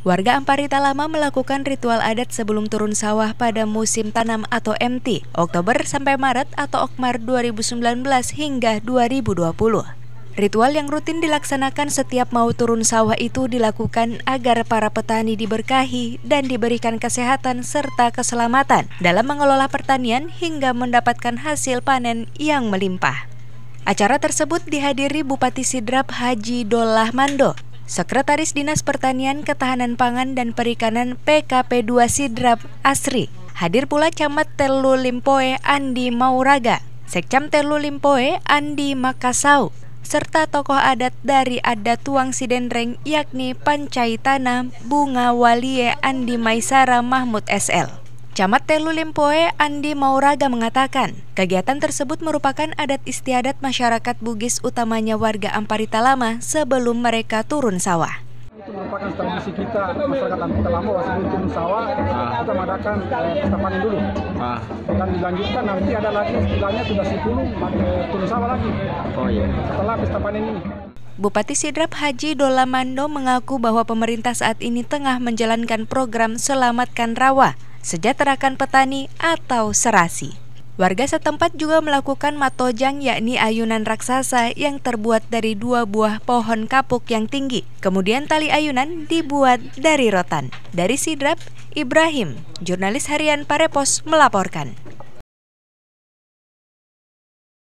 Warga Amparita Lama melakukan ritual adat sebelum turun sawah pada musim tanam atau MT, Oktober sampai Maret atau Okmar 2019 hingga 2020. Ritual yang rutin dilaksanakan setiap mau turun sawah itu dilakukan agar para petani diberkahi dan diberikan kesehatan serta keselamatan dalam mengelola pertanian hingga mendapatkan hasil panen yang melimpah. Acara tersebut dihadiri Bupati Sidrap Haji Dolah Mando, Sekretaris Dinas Pertanian Ketahanan Pangan dan Perikanan PKP 2 Sidrap Asri. Hadir pula Camat Telu Limpoe Andi Mauraga, Sekcam Telu Limpoe Andi Makasau, serta tokoh adat dari adat Tuang Sidenreng yakni Pancai Tanah, Bunga Walie Andi Maisara Mahmud SL. Camat Telu Limpoe Andi Mauraga mengatakan, kegiatan tersebut merupakan adat istiadat masyarakat Bugis utamanya warga Amparita Lama sebelum mereka turun sawah itu merupakan tradisi kita masyarakat Ampita Lama sebelum turun sawah ah. kita mengadakan eh, pesta panen dulu ah. dan dilanjutkan nanti ada lagi istilahnya sudah 10 turun sawah lagi oh, iya. setelah pesta panen ini Bupati Sidrap Haji Dolamando mengaku bahwa pemerintah saat ini tengah menjalankan program Selamatkan Rawa, Sejahterakan Petani atau Serasi. Warga setempat juga melakukan matojang yakni ayunan raksasa yang terbuat dari dua buah pohon kapuk yang tinggi. Kemudian tali ayunan dibuat dari rotan. Dari Sidrap, Ibrahim, jurnalis harian Parepos melaporkan.